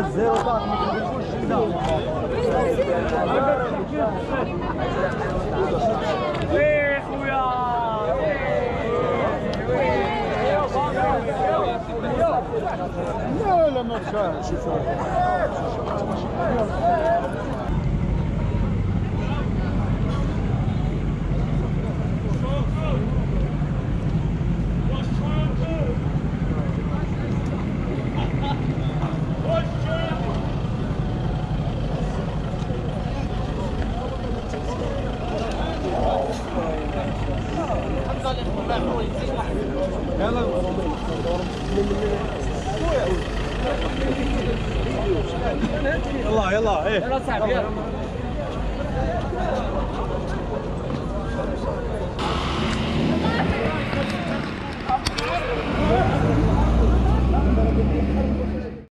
الزيرو بعد ما تدخلوش ايه خويا لا لا ما تخافش Ela sabe. É.